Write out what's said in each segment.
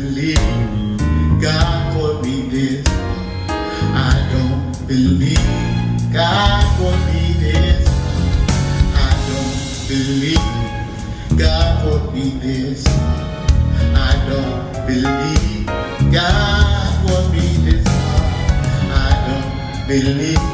believe God for me this. I don't believe God for me this. I don't believe God for me this. I don't believe God for me this. I don't believe.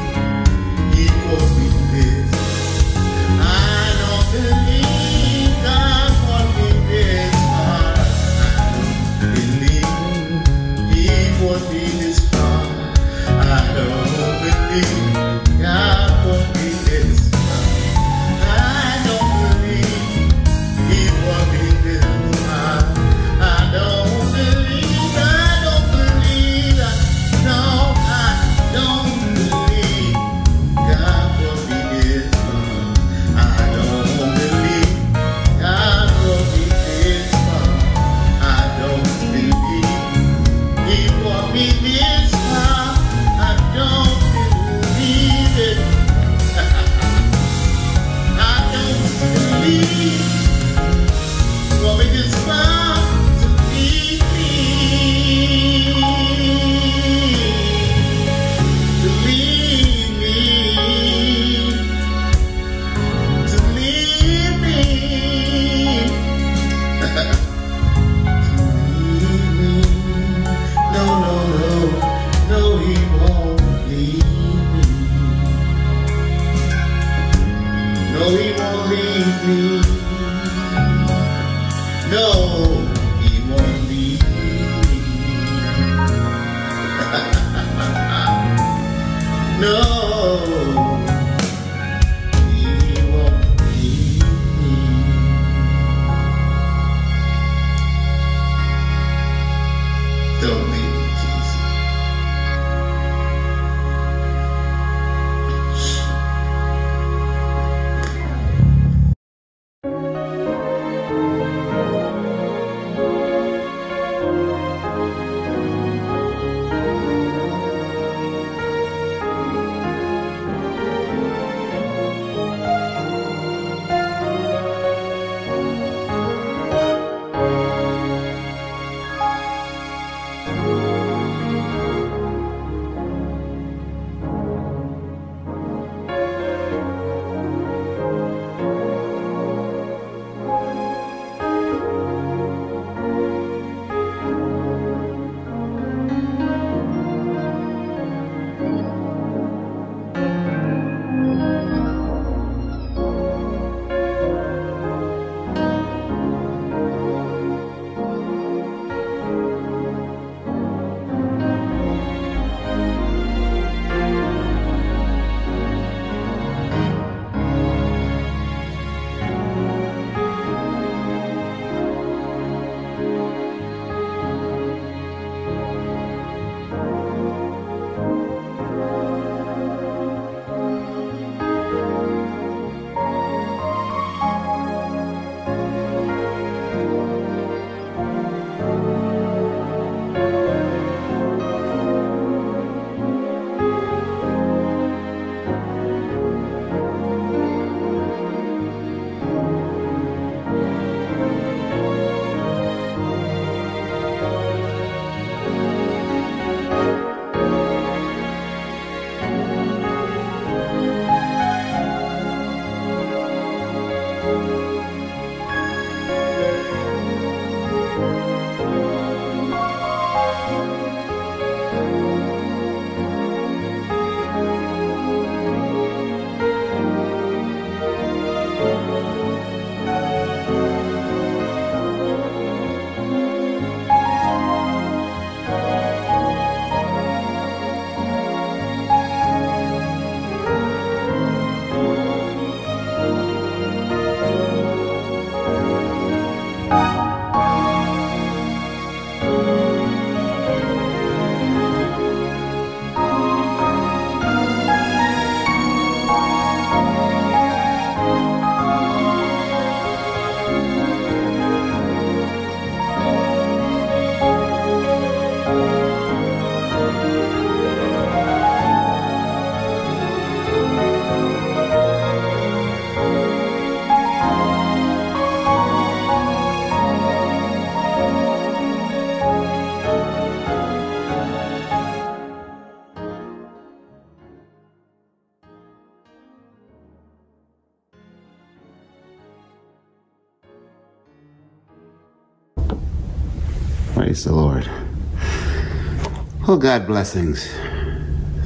Oh, God blessings.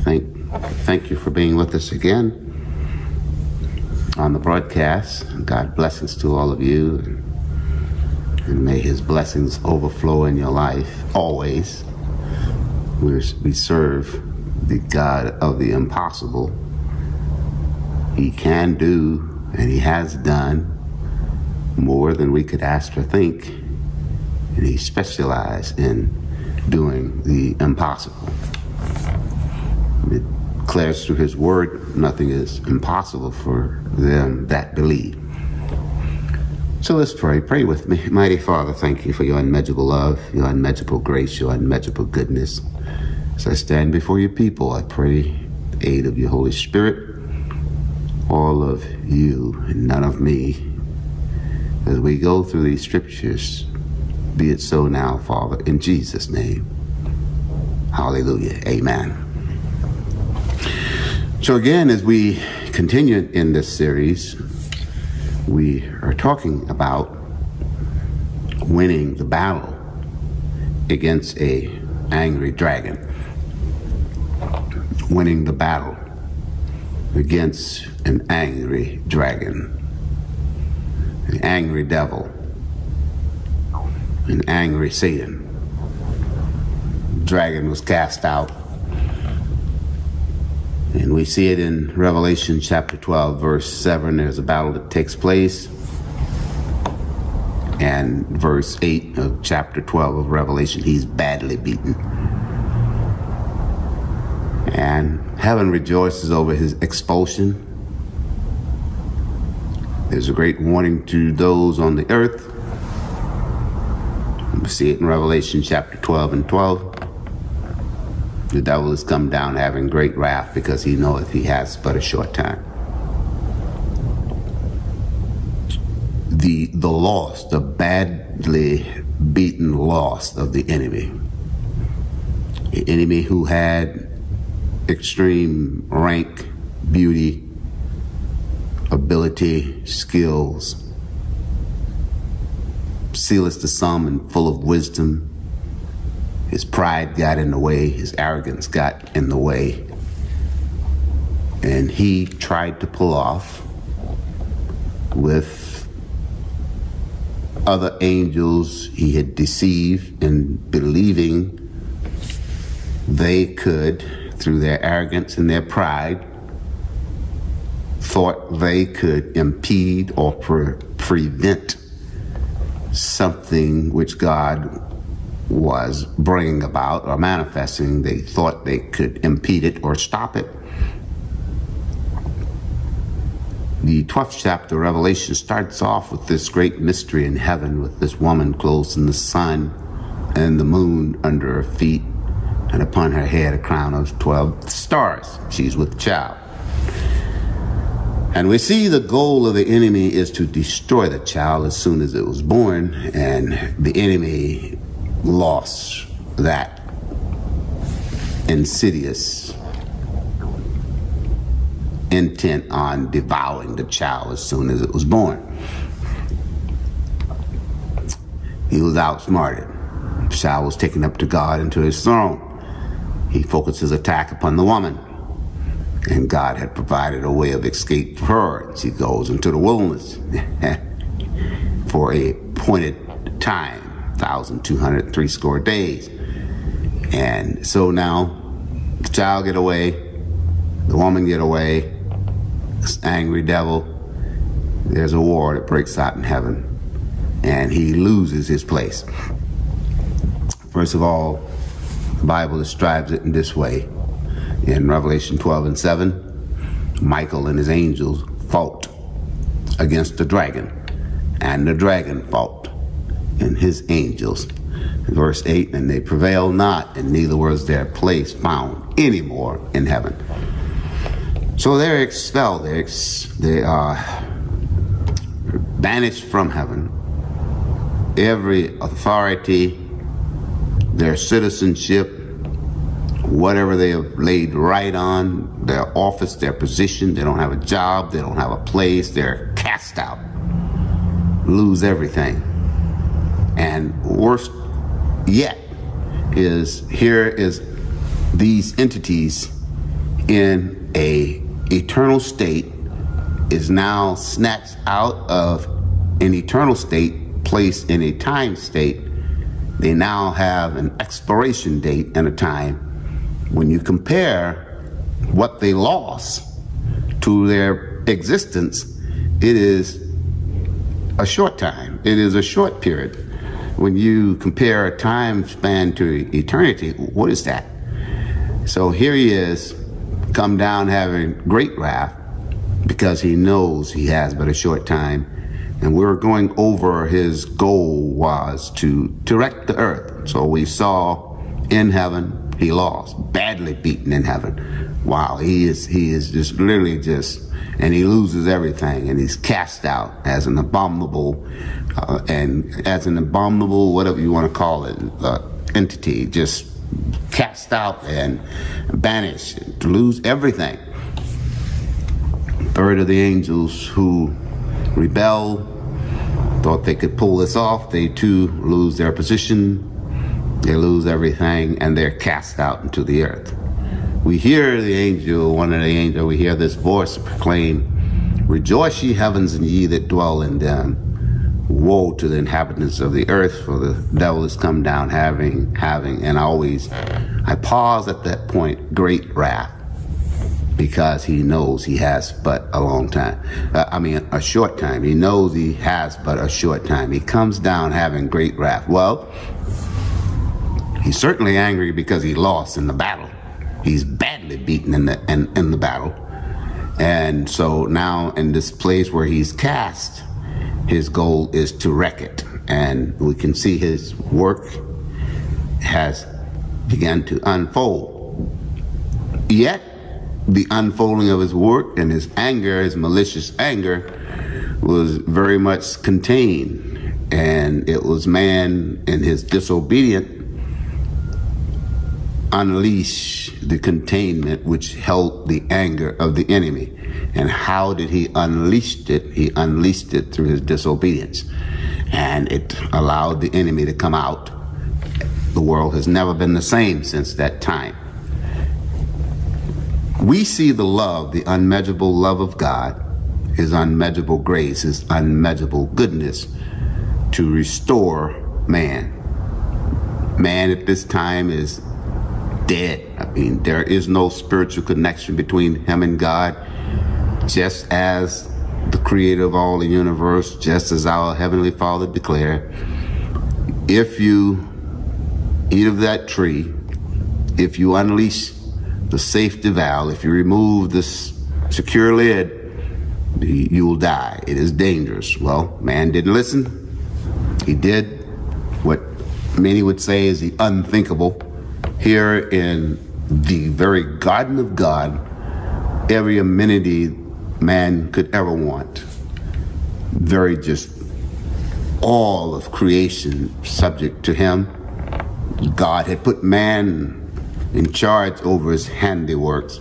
Thank, thank you for being with us again on the broadcast. God blessings to all of you. And may his blessings overflow in your life always. We're, we serve the God of the impossible. He can do, and he has done more than we could ask or think. And he specialized in doing the impossible. It declares through his word, nothing is impossible for them that believe. So let's pray. Pray with me. Mighty Father, thank you for your unmeasurable love, your unmeasurable grace, your unmeasurable goodness. As I stand before your people, I pray the aid of your Holy Spirit, all of you and none of me. As we go through these scriptures, be it so now, Father, in Jesus' name. Hallelujah. Amen. So, again, as we continue in this series, we are talking about winning the battle against a angry dragon. Winning the battle against an angry dragon. An angry devil. An angry Satan. Dragon was cast out. And we see it in Revelation chapter 12, verse 7. There's a battle that takes place. And verse 8 of chapter 12 of Revelation, he's badly beaten. And heaven rejoices over his expulsion. There's a great warning to those on the earth. We see it in Revelation chapter 12 and 12. The devil has come down having great wrath because he knoweth he has but a short time. The, the loss, the badly beaten loss of the enemy. The enemy who had extreme rank, beauty, ability, skills, zealous to some and full of wisdom. His pride got in the way, his arrogance got in the way. And he tried to pull off with other angels he had deceived in believing they could, through their arrogance and their pride, thought they could impede or pre prevent something which God was bringing about or manifesting. They thought they could impede it or stop it. The 12th chapter of Revelation starts off with this great mystery in heaven with this woman clothed in the sun and the moon under her feet, and upon her head a crown of 12 stars. She's with child. And we see the goal of the enemy is to destroy the child as soon as it was born, and the enemy lost that insidious intent on devouring the child as soon as it was born. He was outsmarted. The child was taken up to God and to his throne. He focused his attack upon the woman. And God had provided a way of escape for her. She goes into the wilderness for a appointed time, 1,203 score days. And so now the child get away, the woman get away, this angry devil, there's a war that breaks out in heaven, and he loses his place. First of all, the Bible describes it in this way. In Revelation 12 and 7, Michael and his angels fought against the dragon, and the dragon fought and his angels. Verse 8, and they prevailed not, and neither was their place found anymore in heaven. So they're expelled, they're ex they are banished from heaven. Every authority, their citizenship, whatever they have laid right on, their office, their position, they don't have a job, they don't have a place, they're cast out, lose everything. And worst yet is here is these entities in a eternal state is now snatched out of an eternal state placed in a time state. They now have an expiration date and a time when you compare what they lost to their existence it is a short time it is a short period when you compare a time span to eternity what is that so here he is come down having great wrath because he knows he has but a short time. And we are going over his goal was to, direct the earth. So we saw in heaven, he lost, badly beaten in heaven. Wow, he is, he is just literally just, and he loses everything and he's cast out as an abominable, uh, and as an abominable, whatever you want to call it, uh, entity, just cast out and banished to lose everything. Third of the angels who rebelled, thought they could pull this off, they too lose their position, they lose everything, and they're cast out into the earth. We hear the angel, one of the angels, we hear this voice proclaim, Rejoice ye heavens and ye that dwell in them. Woe to the inhabitants of the earth for the devil has come down having having and always I pause at that point great wrath because he knows he has but a long time uh, I mean a short time. He knows he has but a short time. He comes down having great wrath. Well he's certainly angry because he lost in the battle he's badly beaten in the in, in the battle and so now in this place where he's cast his goal is to wreck it. And we can see his work has begun to unfold. Yet, the unfolding of his work and his anger, his malicious anger, was very much contained. And it was man in his disobedient unleash the containment which held the anger of the enemy. And how did he unleash it? He unleashed it through his disobedience. And it allowed the enemy to come out. The world has never been the same since that time. We see the love, the unmeasurable love of God, his unmeasurable grace, his unmeasurable goodness to restore man. Man at this time is dead. I mean, there is no spiritual connection between him and God just as the creator of all the universe, just as our Heavenly Father declared, if you eat of that tree, if you unleash the safety valve, if you remove this secure lid, you will die. It is dangerous. Well, man didn't listen. He did what many would say is the unthinkable. Here in the very garden of God, every amenity man could ever want. Very just all of creation subject to him. God had put man in charge over his handiworks.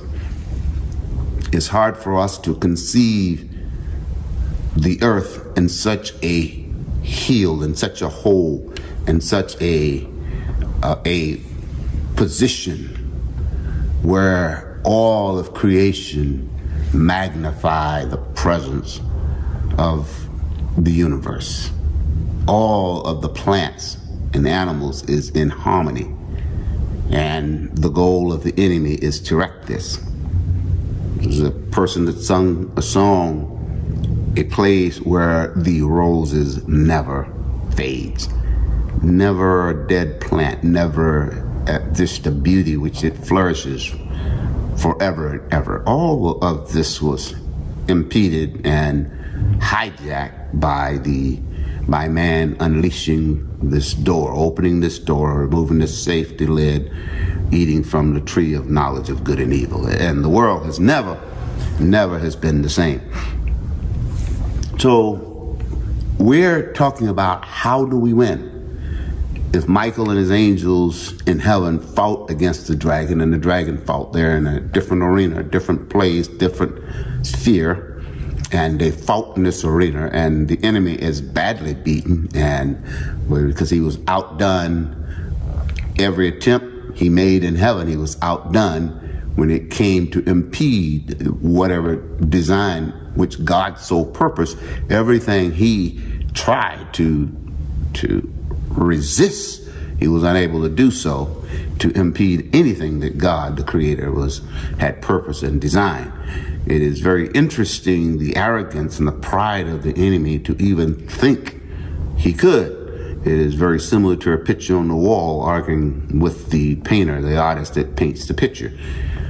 It's hard for us to conceive the earth in such a heel, in such a hole, in such a, uh, a position where all of creation magnify the presence of the universe. All of the plants and animals is in harmony. And the goal of the enemy is to wreck this. There's a person that sung a song, a place where the roses never fades. Never a dead plant, never just the beauty which it flourishes forever and ever. All of this was impeded and hijacked by the by man unleashing this door, opening this door, removing this safety lid, eating from the tree of knowledge of good and evil. And the world has never, never has been the same. So we're talking about how do we win? If Michael and his angels in heaven fought against the dragon and the dragon fought there in a different arena, different place, different sphere, and they fought in this arena and the enemy is badly beaten and because he was outdone Every attempt he made in heaven, he was outdone when it came to impede whatever design which God so purposed. Everything he tried to to resist, he was unable to do so to impede anything that God, the Creator, was had purpose and design. It is very interesting the arrogance and the pride of the enemy to even think he could. It is very similar to a picture on the wall arguing with the painter, the artist that paints the picture.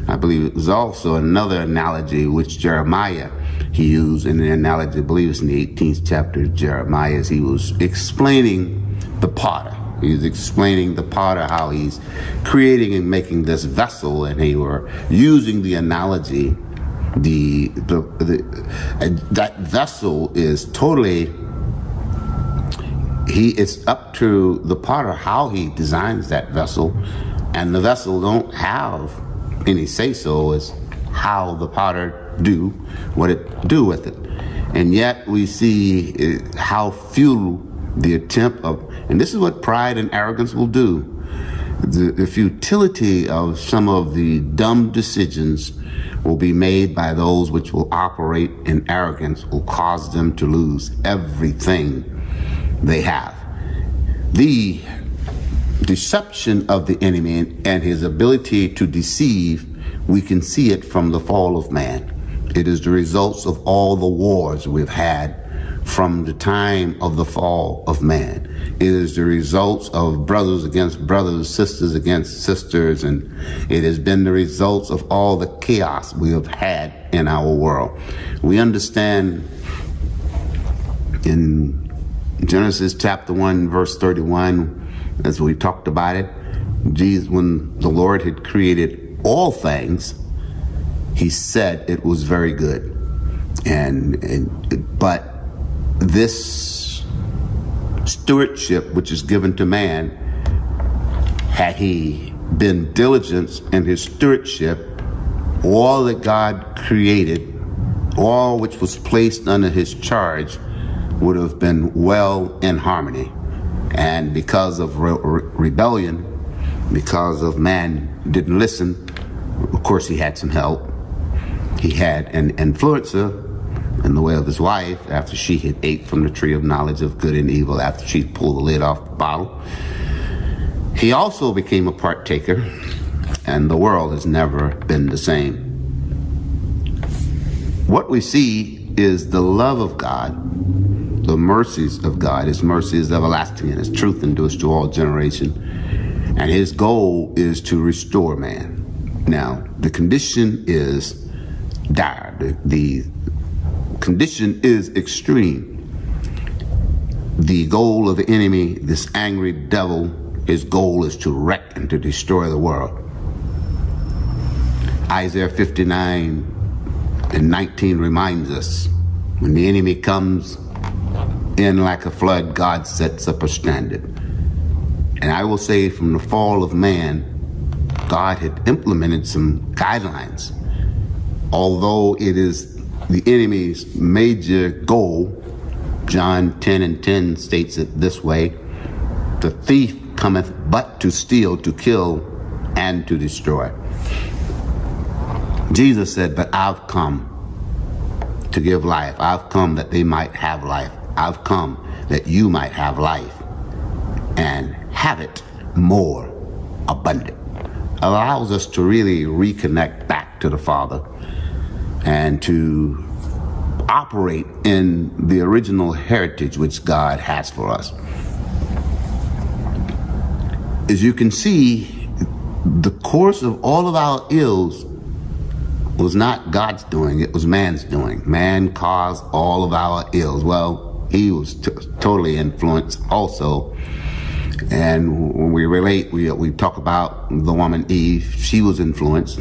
I believe it was also another analogy which Jeremiah he used in the analogy, I believe it's in the 18th chapter of Jeremiah, as he was explaining the potter. He's explaining the potter how he's creating and making this vessel, and he were using the analogy. The, the, the that vessel is totally he it's up to the potter how he designs that vessel and the vessel don't have any say so as how the potter do what it do with it and yet we see uh, how futile the attempt of and this is what pride and arrogance will do. The, the futility of some of the dumb decisions will be made by those which will operate in arrogance will cause them to lose everything they have. The deception of the enemy and his ability to deceive we can see it from the fall of man. It is the results of all the wars we've had from the time of the fall of man. It is the results of brothers against brothers, sisters against sisters, and it has been the results of all the chaos we have had in our world. We understand in Genesis chapter 1, verse 31, as we talked about it, Jesus, when the Lord had created all things, he said it was very good. And, and but this stewardship which is given to man, had he been diligent in his stewardship, all that God created, all which was placed under his charge, would have been well in harmony. And because of re rebellion, because of man didn't listen, of course he had some help. He had an influencer in the way of his wife after she had ate from the tree of knowledge of good and evil after she pulled the lid off the bottle. He also became a partaker, and the world has never been the same. What we see is the love of God, the mercies of God. His mercy is everlasting, and His truth endures to all generation. And His goal is to restore man. Now, the condition is dire. The, the condition is extreme. The goal of the enemy, this angry devil, his goal is to wreck and to destroy the world. Isaiah 59 and 19 reminds us when the enemy comes in like a flood, God sets up a standard. And I will say from the fall of man, God had implemented some guidelines. Although it is the enemy's major goal, John 10 and 10 states it this way The thief cometh but to steal, to kill, and to destroy. Jesus said, But I've come to give life. I've come that they might have life. I've come that you might have life and have it more abundant. Allows us to really reconnect back to the Father and to operate in the original heritage which God has for us. As you can see, the course of all of our ills was not God's doing, it was man's doing. Man caused all of our ills. Well, he was totally influenced also. And when we relate, we, we talk about the woman Eve, she was influenced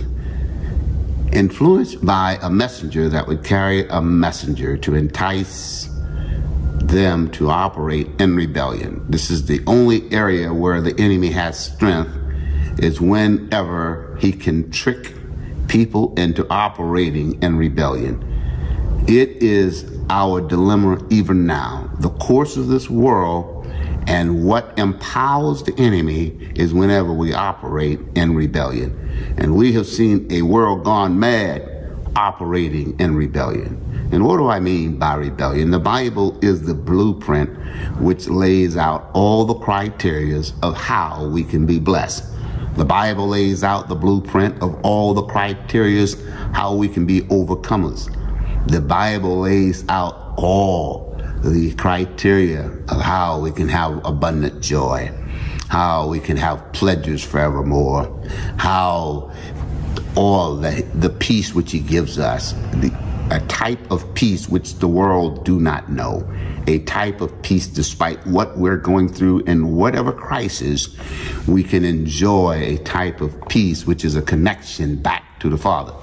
influenced by a messenger that would carry a messenger to entice them to operate in rebellion. This is the only area where the enemy has strength is whenever he can trick people into operating in rebellion. It is our dilemma even now. The course of this world And what empowers the enemy is whenever we operate in rebellion. And we have seen a world gone mad operating in rebellion. And what do I mean by rebellion? The Bible is the blueprint which lays out all the criterias of how we can be blessed. The Bible lays out the blueprint of all the criterias how we can be overcomers. The Bible lays out all the criteria of how we can have abundant joy, how we can have pleasures forevermore, how all the, the peace which he gives us, the, a type of peace which the world do not know, a type of peace despite what we're going through in whatever crisis, we can enjoy a type of peace which is a connection back to the Father.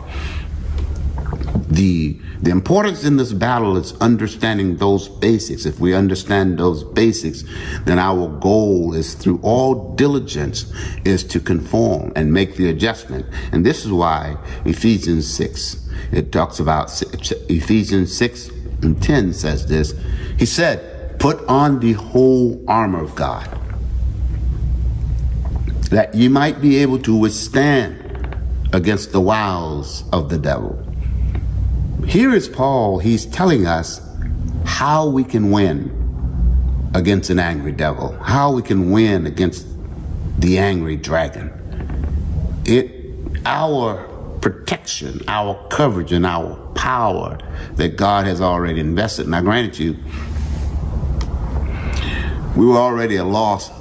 The the importance in this battle is understanding those basics. If we understand those basics, then our goal is through all diligence is to conform and make the adjustment. And this is why Ephesians 6, it talks about Ephesians 6 and 10 says this. He said, put on the whole armor of God that you might be able to withstand against the wiles of the devil. Here is Paul, he's telling us how we can win against an angry devil, how we can win against the angry dragon. It, our protection, our coverage, and our power that God has already invested. Now, granted you, we were already a lost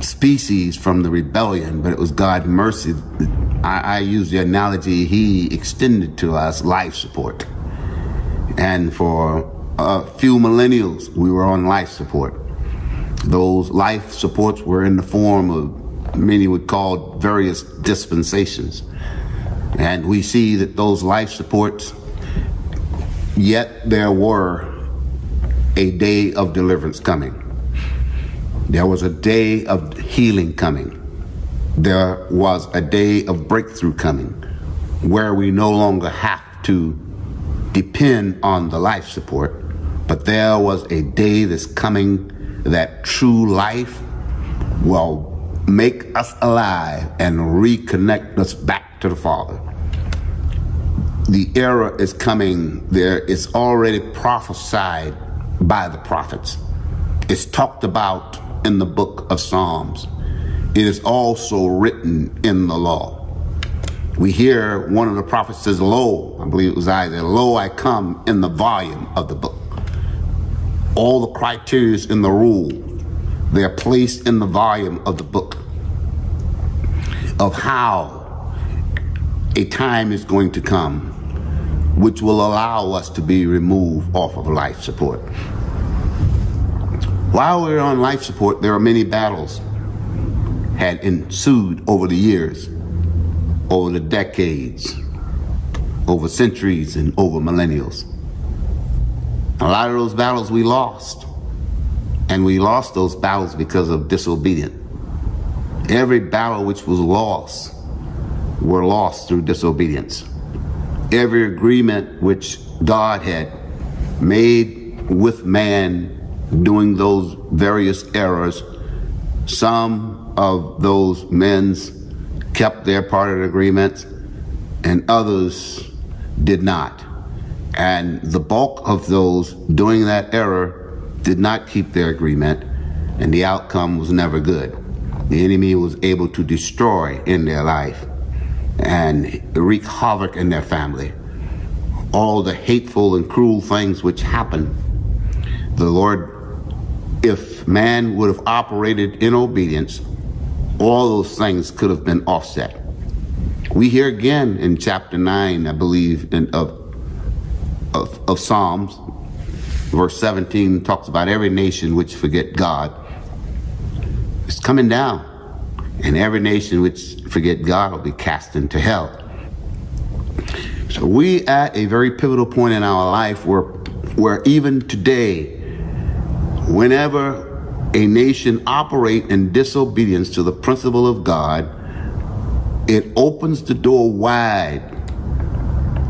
species from the rebellion, but it was God's mercy I, I use the analogy he extended to us life support. And for a few millennials, we were on life support. Those life supports were in the form of many would call various dispensations. And we see that those life supports, yet there were a day of deliverance coming. There was a day of healing coming there was a day of breakthrough coming where we no longer have to depend on the life support, but there was a day that's coming that true life will make us alive and reconnect us back to the Father. The era is coming There is already prophesied by the prophets. It's talked about in the book of Psalms it is also written in the law. We hear one of the prophets says, Lo, I believe it was Isaiah, Lo, I come in the volume of the book. All the criteria in the rule, they are placed in the volume of the book of how a time is going to come which will allow us to be removed off of life support. While we're on life support, there are many battles had ensued over the years, over the decades, over centuries, and over millennials. A lot of those battles we lost. And we lost those battles because of disobedience. Every battle which was lost were lost through disobedience. Every agreement which God had made with man doing those various errors, some of those men's kept their part of the agreement and others did not. And the bulk of those doing that error did not keep their agreement and the outcome was never good. The enemy was able to destroy in their life and wreak havoc in their family. All the hateful and cruel things which happened, the Lord, if man would have operated in obedience, all those things could have been offset. We hear again in chapter 9, I believe, in, of, of, of Psalms, verse 17 talks about every nation which forget God. It's coming down. And every nation which forget God will be cast into hell. So we at a very pivotal point in our life where, where even today, whenever a nation operate in disobedience to the principle of God, it opens the door wide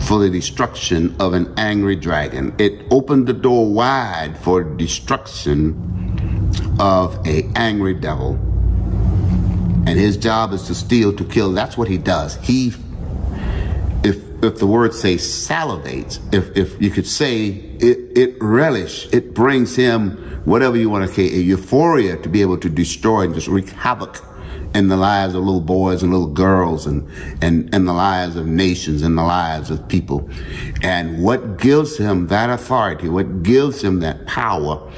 for the destruction of an angry dragon. It opened the door wide for destruction of a angry devil. And his job is to steal, to kill. That's what he does. He, if the word say salivates, if if you could say it, it relish, it brings him whatever you want to say, a euphoria to be able to destroy and just wreak havoc in the lives of little boys and little girls and, and, and the lives of nations and the lives of people. And what gives him that authority, what gives him that power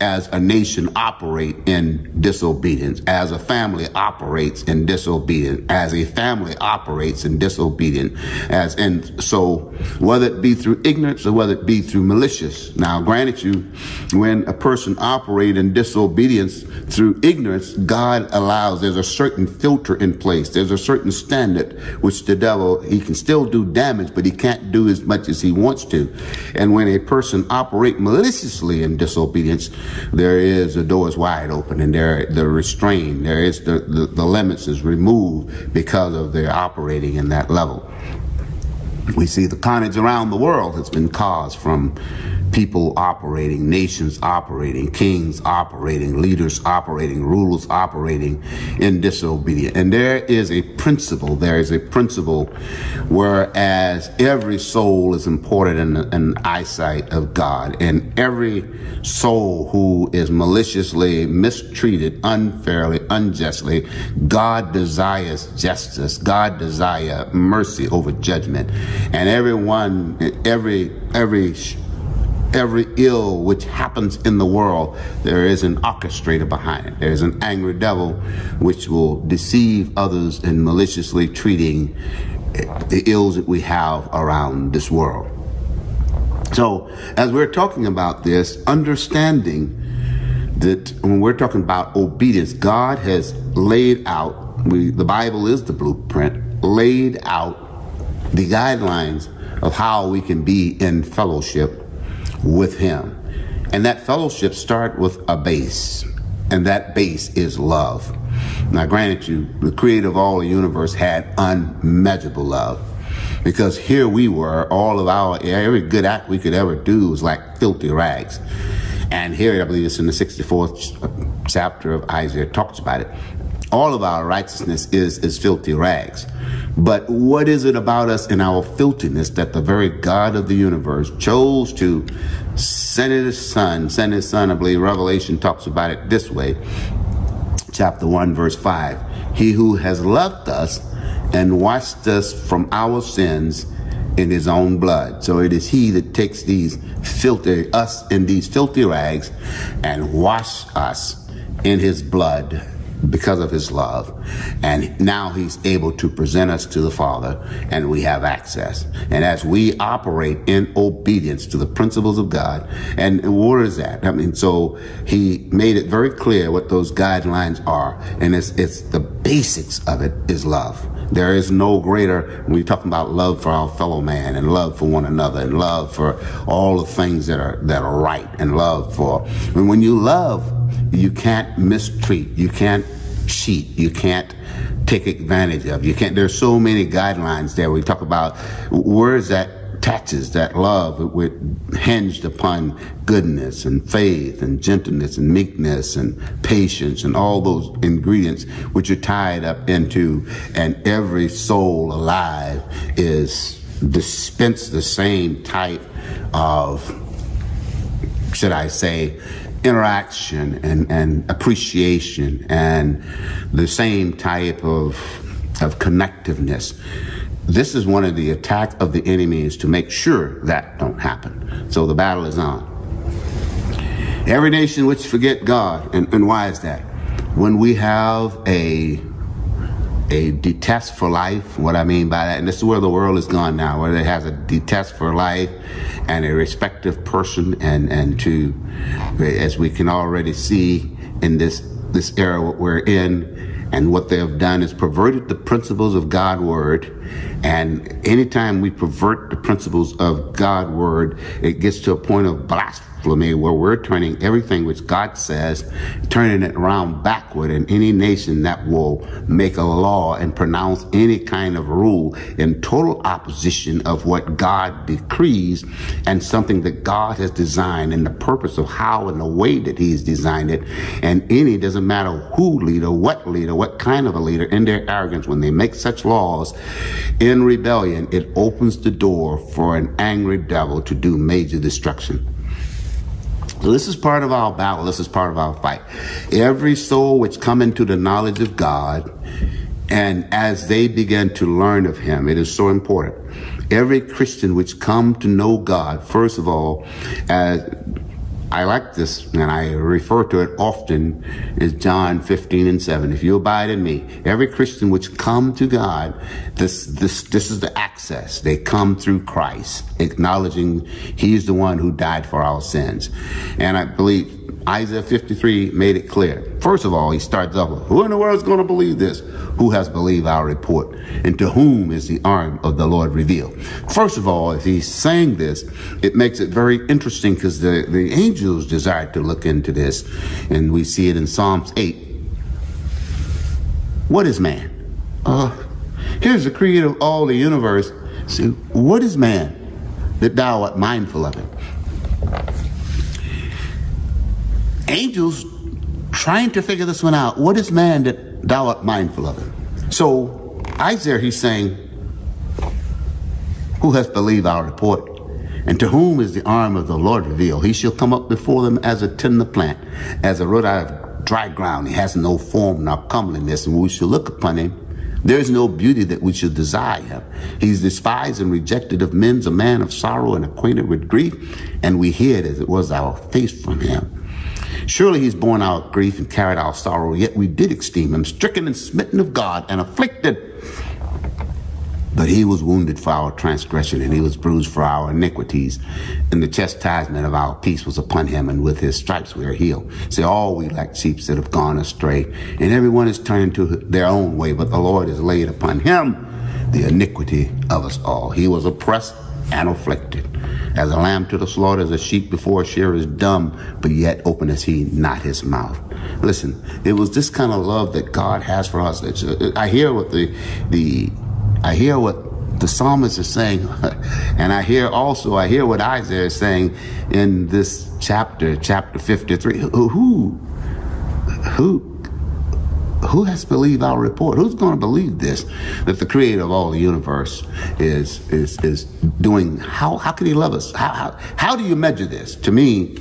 as a nation operate in disobedience, as a family operates in disobedience, as a family operates in disobedience, as and so whether it be through ignorance or whether it be through malicious. Now, granted you, when a person operates in disobedience through ignorance, God allows there's a certain filter in place. There's a certain standard which the devil he can still do damage, but he can't do as much as he wants to. And when a person operate maliciously in disobedience, there is the door is wide open and there the restraint there is the, the, the limits is removed because of their operating in that level. We see the carnage around the world has been caused from people operating, nations operating, kings operating, leaders operating, rulers operating in disobedience. And there is a principle, there is a principle whereas every soul is important in the, eyesight of God, and every soul who is maliciously mistreated, unfairly, unjustly, God desires justice. God desires mercy over judgment. And everyone, every, every every ill which happens in the world, there is an orchestrator behind it. There is an angry devil which will deceive others in maliciously treating the ills that we have around this world. So, as we're talking about this, understanding that when we're talking about obedience, God has laid out, we, the Bible is the blueprint, laid out the guidelines of how we can be in fellowship with him. And that fellowship start with a base, and that base is love. Now, granted, you, the creator of all the universe had unmeasurable love. Because here we were, all of our, every good act we could ever do was like filthy rags. And here, I believe it's in the 64th uh, chapter of Isaiah, talks about it. All of our righteousness is, is filthy rags. But what is it about us in our filthiness that the very God of the universe chose to send his son, send his son, I believe Revelation talks about it this way, chapter 1, verse 5. He who has loved us and washed us from our sins in his own blood. So it is he that takes these filthy, us in these filthy rags and wash us in his blood because of his love. And now he's able to present us to the Father and we have access. And as we operate in obedience to the principles of God, and what is that? I mean, so he made it very clear what those guidelines are. And it's, it's the basics of it is love. There is no greater, when we talk about love for our fellow man and love for one another and love for all the things that are, that are right and love for, and when you love, you can't mistreat, you can't cheat, you can't take advantage of, you can't, there's so many guidelines there. We talk about words that attaches that love with hinged upon goodness and faith and gentleness and meekness and patience and all those ingredients which are tied up into and every soul alive is dispense the same type of should I say interaction and, and appreciation and the same type of, of connectiveness. This is one of the attack of the enemy is to make sure that don't happen. So the battle is on. Every nation which forget God, and, and why is that? When we have a a detest for life. What I mean by that, and this is where the world is gone now, where it has a detest for life and a respective person, and and to, as we can already see in this this era what we're in, and what they have done is perverted the principles of God word, and anytime we pervert the principles of God word, it gets to a point of blasphemy blasphemy where we're turning everything which God says, turning it around backward in any nation that will make a law and pronounce any kind of rule in total opposition of what God decrees and something that God has designed and the purpose of how and the way that he's designed it. And any, doesn't matter who leader, what leader, what kind of a leader, in their arrogance, when they make such laws in rebellion, it opens the door for an angry devil to do major destruction. This is part of our battle. This is part of our fight. Every soul which come into the knowledge of God, and as they begin to learn of Him, it is so important. Every Christian which come to know God, first of all, as I like this, and I refer to it often, is John 15 and 7. If you abide in me, every Christian which come to God, this, this, this is the access. They come through Christ, acknowledging He's the one who died for our sins. And I believe Isaiah 53 made it clear. First of all, he starts off with, who in the world is going to believe this? Who has believed our report? And to whom is the arm of the Lord revealed? First of all, if he's saying this, it makes it very interesting because the, the angels desired to look into this. And we see it in Psalms 8. What is man? Uh, here's the creator of all the universe. See, what is man that thou art mindful of him? Angels trying to figure this one out. What is man that thou art mindful of him? So Isaiah, he's saying, who has believed our report? And to whom is the arm of the Lord revealed? He shall come up before them as a tender plant, as a root out of dry ground. He has no form nor comeliness, and we shall look upon him. There is no beauty that we should desire him. He's despised and rejected of men, a man of sorrow and acquainted with grief, and we hid as it was our face from him. Surely he's borne our grief and carried our sorrow, yet we did esteem him stricken and smitten of God and afflicted. But he was wounded for our transgression, and he was bruised for our iniquities. And the chastisement of our peace was upon him, and with his stripes we are healed. Say, all we like sheep that have gone astray, and everyone is turned to their own way, but the Lord has laid upon him the iniquity of us all. He was oppressed and afflicted. As a lamb to the slaughter, as a sheep before a shearer is dumb, but yet openeth he not his mouth. Listen, it was this kind of love that God has for us. Uh, I hear what the the I hear what the psalmist is saying, and I hear also I hear what Isaiah is saying in this chapter, chapter fifty three. Who who who has believed our report? Who's going to believe this? That the creator of all the universe is is is doing how how can he love us? How how, how do you measure this? To me,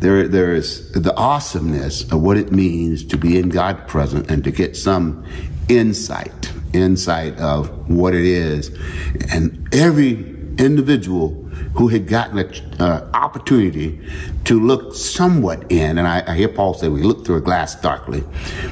there there is the awesomeness of what it means to be in God present and to get some insight, insight of what it is. And every individual who had gotten an uh, opportunity to look somewhat in, and I, I hear Paul say we look through a glass darkly,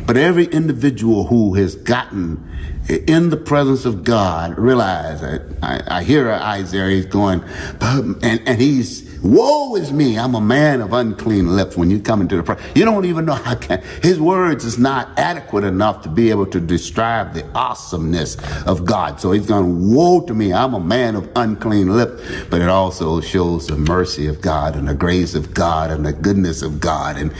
but every individual who has gotten in the presence of God realize that I, I hear Isaiah, he's going, and, and he's Woe is me. I'm a man of unclean lips when you come into the presence. You don't even know how can. His words is not adequate enough to be able to describe the awesomeness of God. So he's going, woe to me. I'm a man of unclean lips. But it also shows the mercy of God and the grace of God and the goodness of God. And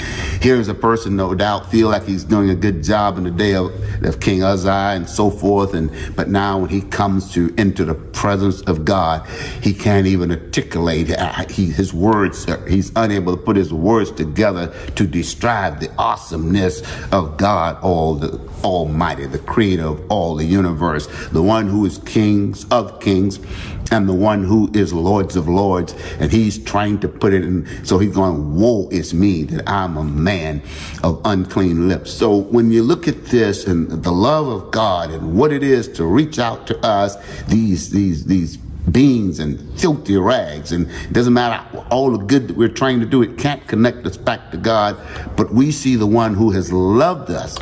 here's a person, no doubt, feel like he's doing a good job in the day of, of King Uzziah and so forth. And, but now when he comes to into the presence of God, he can't even articulate. Uh, he his words, uh, he's unable to put his words together to describe the awesomeness of God, all the Almighty, the creator of all the universe, the one who is kings of kings and the one who is lords of lords. And he's trying to put it in. So he's going, woe is me that I'm a man of unclean lips. So when you look at this and the love of God and what it is to reach out to us, these, these, these beans and filthy rags. And it doesn't matter all the good that we're trying to do, it can't connect us back to God. But we see the one who has loved us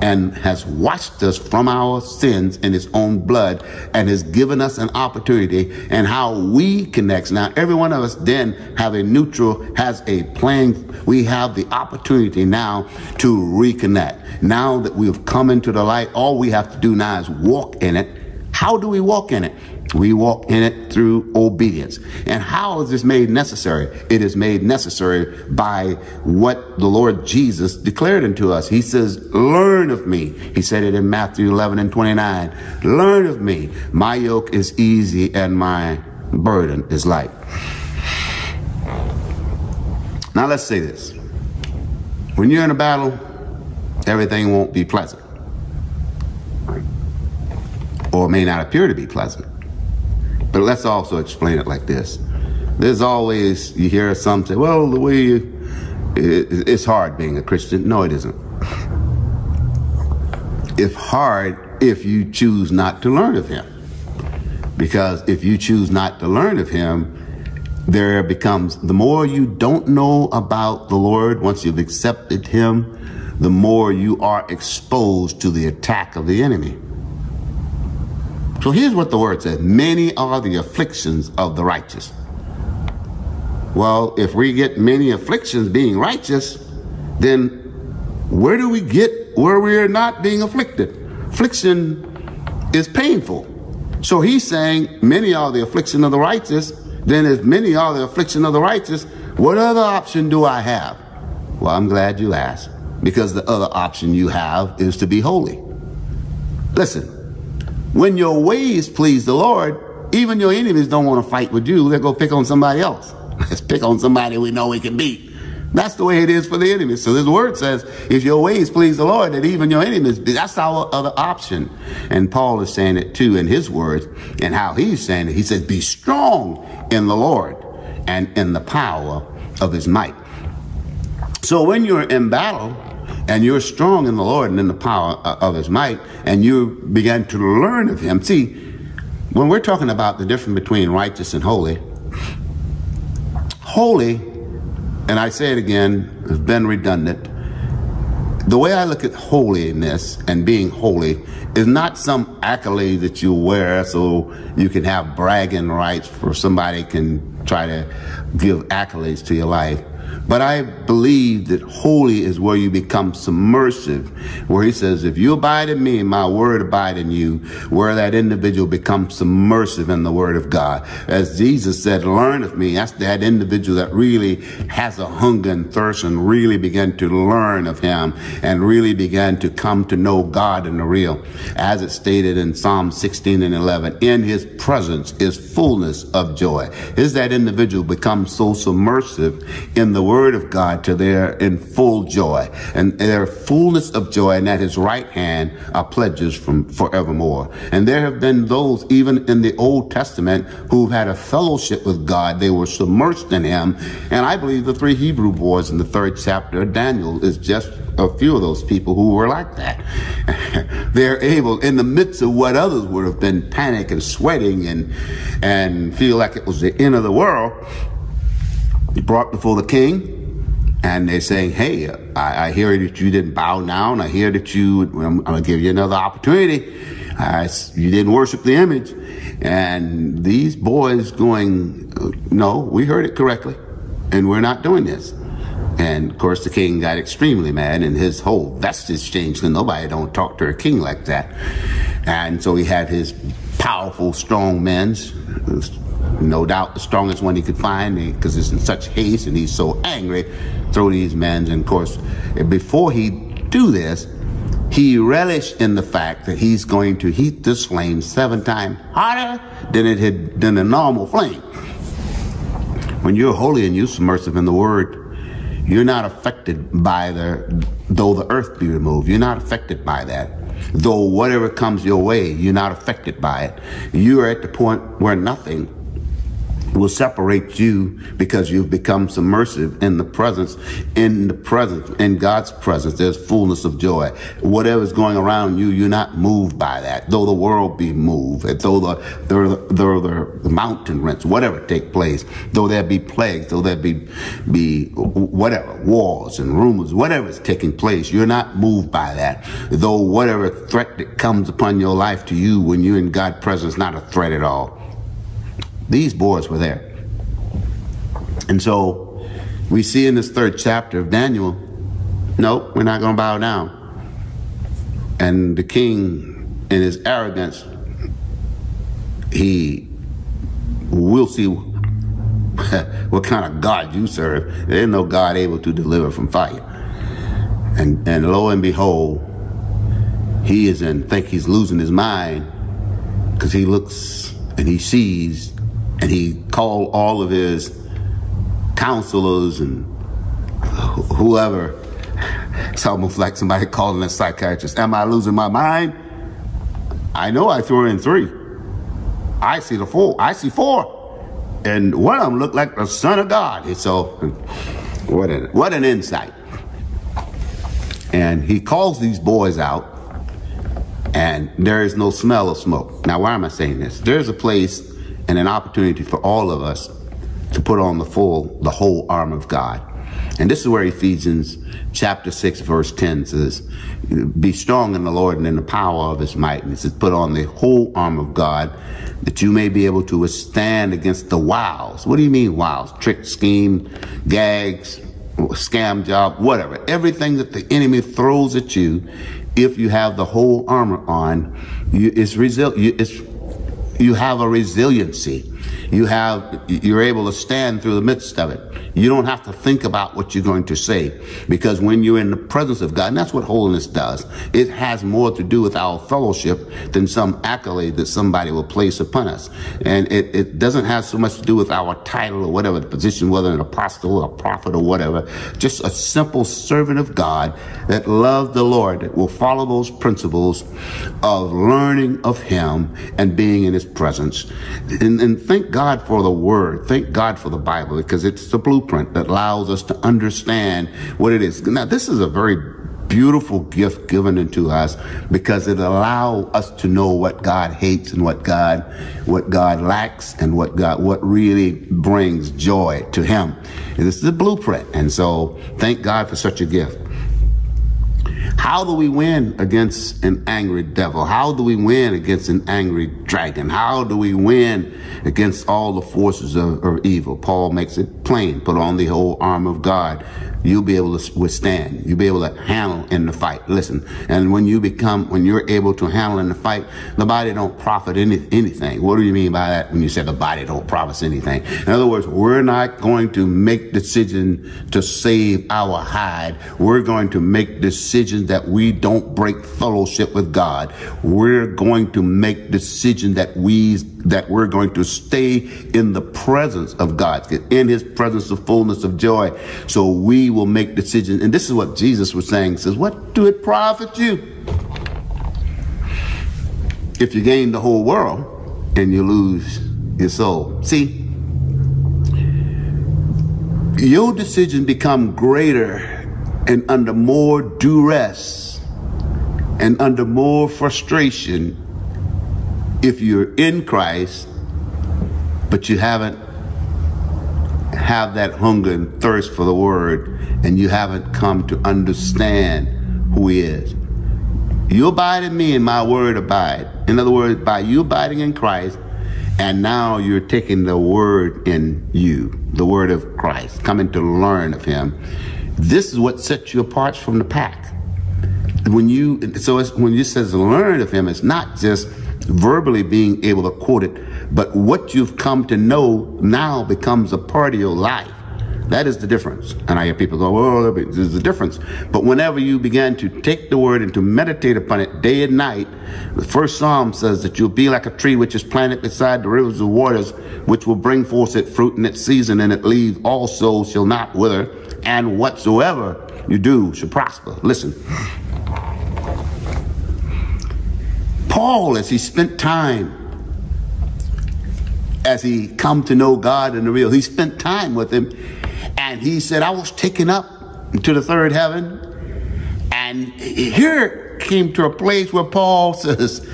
and has washed us from our sins in his own blood and has given us an opportunity and how we connect. Now, every one of us then have a neutral, has a plan. We have the opportunity now to reconnect. Now that we have come into the light, all we have to do now is walk in it. How do we walk in it? We walk in it through obedience. And how is this made necessary? It is made necessary by what the Lord Jesus declared unto us. He says, learn of me. He said it in Matthew 11 and 29. Learn of me. My yoke is easy and my burden is light. Now let's say this. When you're in a battle, everything won't be pleasant. Or may not appear to be pleasant. But let's also explain it like this. There's always, you hear some say, well, the way it, it's hard being a Christian. No, it isn't. It's hard if you choose not to learn of Him. Because if you choose not to learn of Him, there becomes, the more you don't know about the Lord once you've accepted Him, the more you are exposed to the attack of the enemy. So here's what the word says Many are the afflictions of the righteous. Well, if we get many afflictions being righteous, then where do we get where we are not being afflicted? Affliction is painful. So he's saying, Many are the affliction of the righteous. Then, if many are the affliction of the righteous, what other option do I have? Well, I'm glad you asked, because the other option you have is to be holy. Listen, when your ways please the Lord, even your enemies don't want to fight with you. They'll go pick on somebody else. Let's pick on somebody we know we can beat. That's the way it is for the enemies. So this word says, if your ways please the Lord, that even your enemies, that's our other option. And Paul is saying it too in his words and how he's saying it. He says, be strong in the Lord and in the power of his might. So when you're in battle, and you're strong in the Lord and in the power of his might, and you begin to learn of him. See, when we're talking about the difference between righteous and holy, holy, and I say it again, has been redundant. The way I look at holiness and being holy is not some accolade that you wear so you can have bragging rights for somebody can try to give accolades to your life. But I believe that holy is where you become submersive, where he says, if you abide in me, my word abide in you, where that individual becomes submersive in the word of God. As Jesus said, learn of me. That's that individual that really has a hunger and thirst and really began to learn of him and really began to come to know God in the real. As it stated in Psalm 16 and 11, in his presence is fullness of joy. Is that individual become so submersive in the word of God to their in full joy and their fullness of joy and at his right hand are pledges from forevermore. And there have been those even in the Old Testament who've had a fellowship with God. They were submerged in him. And I believe the three Hebrew boys in the third chapter of Daniel is just a few of those people who were like that. They're able, in the midst of what others would have been panic and sweating and, and feel like it was the end of the world, brought before the king and they're saying, "Hey, I, I, hear that you didn't bow down. I hear that you. I'm, I'm gonna give you another opportunity. You didn't worship the image." And these boys going, "No, we heard it correctly, and we're not doing this." And of course, the king got extremely mad, and his whole vestige changed. And nobody don't talk to a king like that. And so he had his powerful, strong men no doubt the strongest one he could find eh, because he's in such haste and he's so angry throw these men and of course before he do this he relished in the fact that he's going to heat this flame seven times hotter than it had than a normal flame. When you're holy and you're submersive in the word you're not affected by the though the earth be removed you're not affected by that. Though whatever comes your way you're not affected by it. You are at the point where nothing will separate you because you've become submersive in the presence, in the presence, in God's presence. There's fullness of joy. Whatever's going around you, you're not moved by that. Though the world be moved, and though the, the, the, the mountain rents, whatever take place, though there be plagues, though there be, be whatever, wars and rumors, whatever is taking place, you're not moved by that. Though whatever threat that comes upon your life to you when you're in God's presence, not a threat at all. These boys were there. And so we see in this third chapter of Daniel, nope, we're not going to bow down. And the king, in his arrogance, he will see what kind of God you serve. There's no God able to deliver from fire. And and lo and behold, he is in think he's losing his mind because he looks and he sees and he called all of his counselors and whoever. It's almost like somebody calling a psychiatrist. Am I losing my mind? I know I threw in three. I see the four. I see four. And one of them looked like the son of God. So, what an, what an insight. And he calls these boys out, and there is no smell of smoke. Now, why am I saying this? There's a place and an opportunity for all of us to put on the full, the whole armor of God. And this is where Ephesians chapter 6, verse 10 says, Be strong in the Lord and in the power of his might. And it says, Put on the whole armor of God that you may be able to withstand against the wiles. What do you mean wiles? Trick, scheme, gags, scam job, whatever. Everything that the enemy throws at you, if you have the whole armor on, you, it's, resil- you, it's you have a resiliency. You have, you're able to stand through the midst of it. You don't have to think about what you're going to say because when you're in the presence of God, and that's what holiness does, it has more to do with our fellowship than some accolade that somebody will place upon us. And it, it doesn't have so much to do with our title or whatever the position, whether an apostle or a prophet or whatever, just a simple servant of God that loves the Lord, that will follow those principles of learning of Him and being in His presence. And, and thank God for the Word. Thank God for the Bible because it's the blueprint that allows us to understand what it is. Now, this is a very beautiful gift given into us because it allows us to know what God hates and what God what God lacks and what God what really brings joy to him. And this is a blueprint. And so thank God for such a gift. How do we win against an angry devil? How do we win against an angry dragon? How do we win against all the forces of, of evil? Paul makes it plain. Put on the whole armor of God you'll be able to withstand. You'll be able to handle in the fight. Listen, and when you become, when you're able to handle in the fight, the body don't profit any, anything. What do you mean by that when you say the body don't profit anything? In other words, we're not going to make decision to save our hide. We're going to make decisions that we don't break fellowship with God. We're going to make decisions that we that we're going to stay in the presence of God, in his presence of fullness of joy. So we will make decisions. And this is what Jesus was saying. Says, what do it profit you? If you gain the whole world and you lose your soul. See, your decision become greater and under more duress and under more frustration if you're in Christ, but you haven't have that hunger and thirst for the word and you haven't come to understand who he is. You abide in me and my word abide. In other words, by you abiding in Christ, and now you're taking the word in you, the word of Christ, coming to learn of him. This is what sets you apart from the pack. When you, so when you says learn of him, it's not just verbally being able to quote it, but what you've come to know now becomes a part of your life. That is the difference. And I hear people go, well, there's a difference. But whenever you begin to take the word and to meditate upon it day and night, the first Psalm says that you'll be like a tree which is planted beside the rivers of waters, which will bring forth its fruit in its season, and its leaves also shall not wither, and whatsoever you do shall prosper. Listen. Paul, as he spent time, as he come to know God in the real, he spent time with him, and he said, I was taken up to the third heaven. And here came to a place where Paul says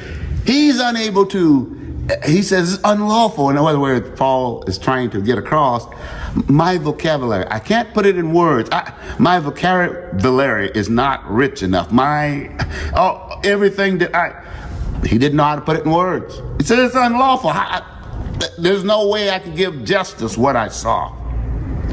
he's unable to, he says it's unlawful. In other words, Paul is trying to get across my vocabulary. I can't put it in words. I, my vocabulary is not rich enough. My, oh, everything that I, he didn't know how to put it in words. He said it's unlawful. I, there's no way I can give justice what I saw.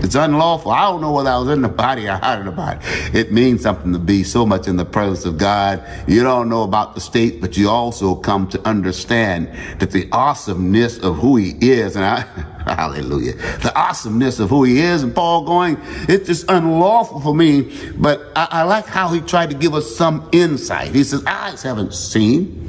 It's unlawful. I don't know whether I was in the body or out of the body. It means something to be so much in the presence of God. You don't know about the state, but you also come to understand that the awesomeness of who he is. And I, hallelujah, the awesomeness of who he is. And Paul going, it's just unlawful for me. But I, I like how he tried to give us some insight. He says, eyes haven't seen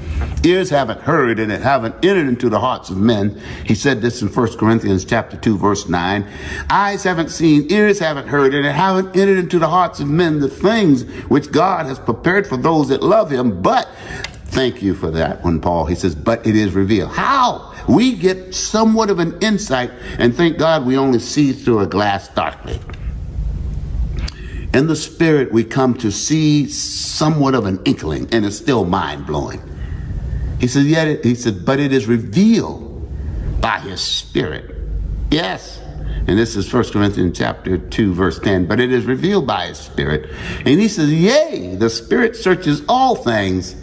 ears haven't heard and it haven't entered into the hearts of men. He said this in 1 Corinthians chapter 2 verse 9. Eyes haven't seen, ears haven't heard and it haven't entered into the hearts of men the things which God has prepared for those that love him. But thank you for that one, Paul. He says, but it is revealed. How? We get somewhat of an insight and thank God we only see through a glass darkly. In the spirit, we come to see somewhat of an inkling and it's still mind blowing. He said, yet it, he said, but it is revealed by his spirit. Yes. And this is 1 Corinthians chapter 2, verse 10. But it is revealed by his spirit. And he says, Yea, the spirit searches all things,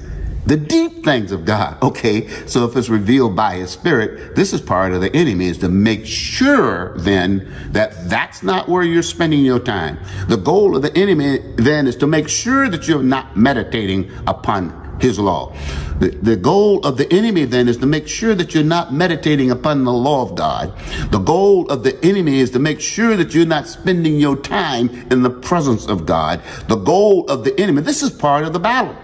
the deep things of God. Okay, so if it's revealed by his spirit, this is part of the enemy is to make sure then that that's not where you're spending your time. The goal of the enemy then is to make sure that you're not meditating upon his law. The, the goal of the enemy then is to make sure that you're not meditating upon the law of God. The goal of the enemy is to make sure that you're not spending your time in the presence of God. The goal of the enemy, this is part of the battle.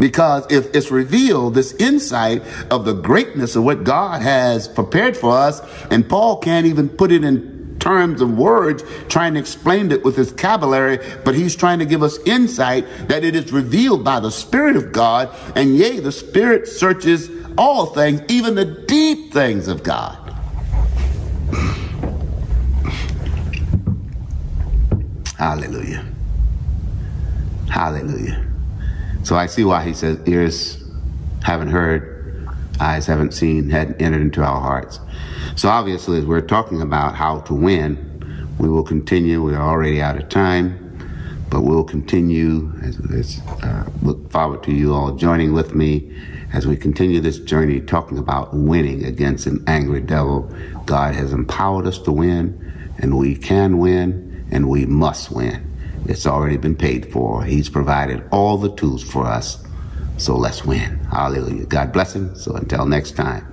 Because if it's revealed, this insight of the greatness of what God has prepared for us, and Paul can't even put it in terms of words, trying to explain it with his vocabulary, but he's trying to give us insight that it is revealed by the Spirit of God. And yea, the Spirit searches all things, even the deep things of God. Hallelujah. Hallelujah. So I see why he says ears haven't heard, eyes haven't seen, hadn't entered into our hearts. So obviously, as we're talking about how to win, we will continue. We're already out of time, but we'll continue. As, as uh, look forward to you all joining with me as we continue this journey talking about winning against an angry devil. God has empowered us to win, and we can win, and we must win. It's already been paid for. He's provided all the tools for us. So let's win. Hallelujah. God bless him. So until next time.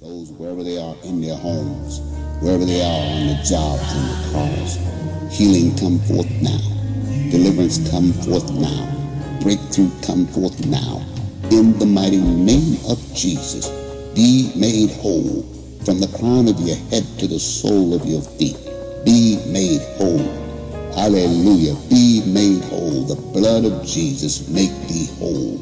Those wherever they are in their homes, wherever they are on the jobs and the cars, healing come forth now. Deliverance come forth now. Breakthrough come forth now. In the mighty name of Jesus, be made whole from the crown of your head to the sole of your feet. Be made whole. Hallelujah. Be made whole. The blood of Jesus make thee whole.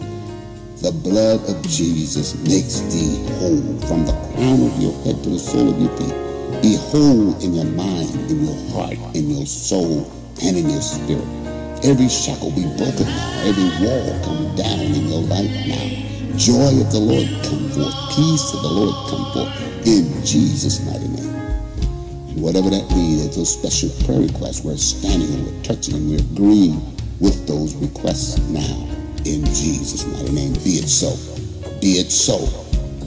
The blood of Jesus makes thee whole from the crown of your head to the sole of your feet. Be whole in your mind, in your heart, in your soul, and in your spirit. Every shackle be broken now. Every wall come down in your life now. Joy of the Lord come forth. Peace of the Lord come forth. In Jesus' mighty name. Whatever that be, there's those special prayer requests. We're standing and we're touching and we're agreeing with those requests now in Jesus' mighty name. Be it so. Be it so.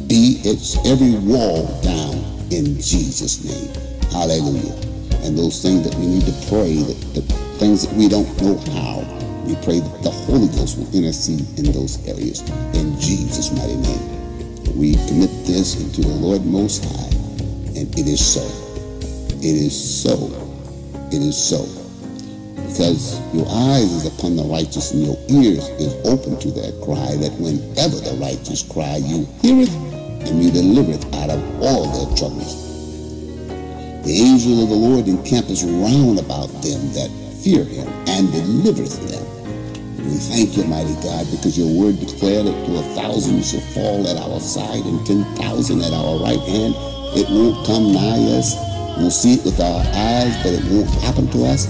Be it every wall down in Jesus' name. Hallelujah. And those things that we need to pray, that the things that we don't know how, we pray that the Holy Ghost will intercede in those areas in Jesus' mighty name. We commit this into the Lord Most High, and it is so. It is so. It is so because your eyes is upon the righteous and your ears is open to their cry that whenever the righteous cry you hear it and you delivereth out of all their troubles the angel of the lord encampeth round about them that fear him and delivereth them we thank you mighty god because your word declared that to a thousand shall fall at our side and ten thousand at our right hand it won't come nigh us we'll see it with our eyes but it won't happen to us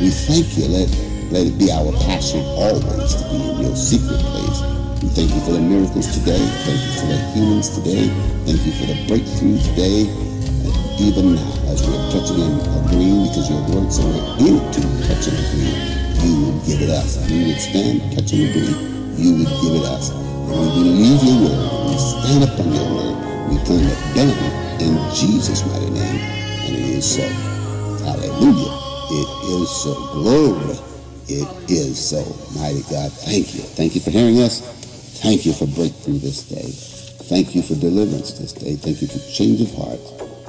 we thank you. Let, let it be our passion always to be in your secret place. We thank you for the miracles today. Thank you for the healings today. Thank you for the breakthrough today. And even now, as we're touching and agreeing, because your word said we're into touch and agree, you would give it us. We would stand, touch and agree. You would give it us. And we believe your word, we stand upon your word, we claim it done in Jesus' mighty name, and it is so. Hallelujah. It is so. Glory. It is so. Mighty God, thank you. Thank you for hearing us. Thank you for breakthrough this day. Thank you for deliverance this day. Thank you for change of heart,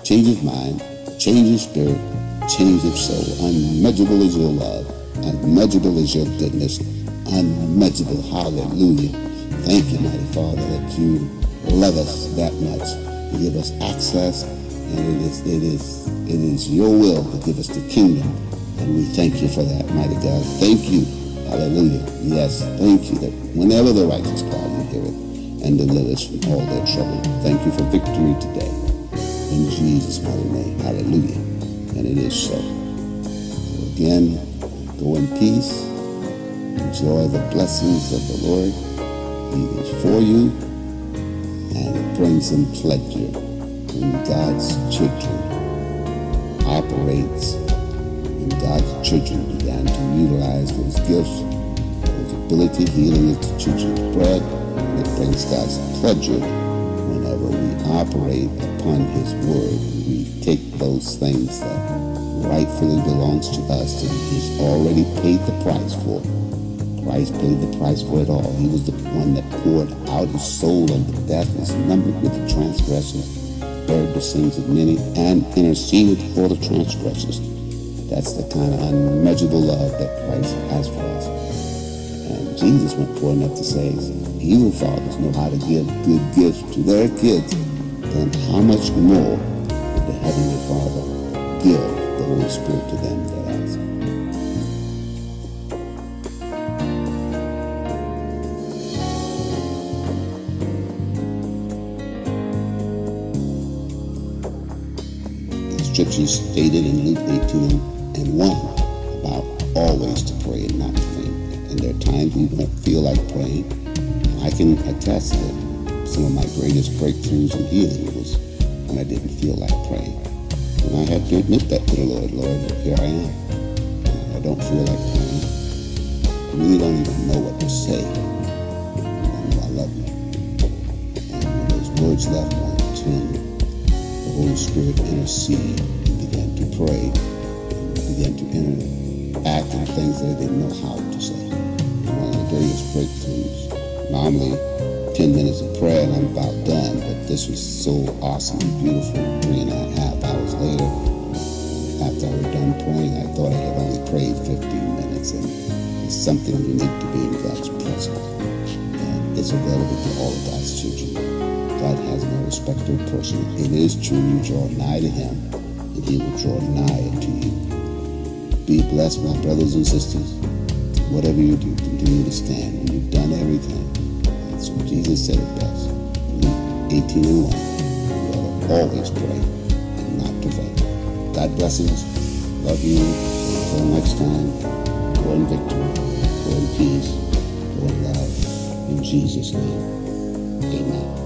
change of mind, change of spirit, change of soul. Unmeasurable is your love. Unmeasurable is your goodness. Unmeasurable. Hallelujah. Thank you, mighty Father, that you love us that much. You give us access, and it is it is it is your will to give us the kingdom. And we thank you for that, mighty God. Thank you. Hallelujah. Yes, thank you that whenever the righteous cry, you hear it and deliver us from all their trouble. Thank you for victory today. In Jesus' mighty name. Hallelujah. And it is so. so again, go in peace. Enjoy the blessings of the Lord. He is for you, and it brings him pleasure when God's children operates and God's children began to utilize those gifts, those ability, healing is the children's bread, and it brings God's pleasure whenever we operate upon his word. We take those things that rightfully belongs to us that he's already paid the price for. Christ paid the price for it all. He was the one that poured out his soul unto death, was numbered with the transgressors, bear the sins of many, and interceded for the transgressors. That's the kind of unmeasurable love that Christ has for us. And Jesus went far enough to say, evil fathers know how to give good gifts to their kids, then how much more would the Heavenly Father give the Holy Spirit to them that ask? Scriptures stated in Luke 18 and 1 about always to pray and not to faint. And there are times we won't feel like praying. I can attest that some of my greatest breakthroughs and healing was when I didn't feel like praying. And I had to admit that to the Lord, Lord, here I am. I don't feel like praying. I really don't even know what to say. And I know I love you. And when those words left my tongue, the Holy Spirit interceded and began to pray and began to interact in things that I didn't know how to say. One of the greatest breakthroughs. Normally, 10 minutes of prayer and I'm about done, but this was so awesome and beautiful. Three and a half later, after I was done praying, I thought I had only prayed 15 minutes, and it's something unique to be in God's presence. And it's available to all of God's children. God has no respect of person. It is true you draw nigh to him, and he will draw nigh to you. Be blessed, my brothers and sisters. Whatever you do, continue to stand. When you've done everything, that's what Jesus said it best. Luke 18 and 1. You ought to always pray God blessings. Love you. Until next time, go in victory, go in peace, go in love. In Jesus' name, amen.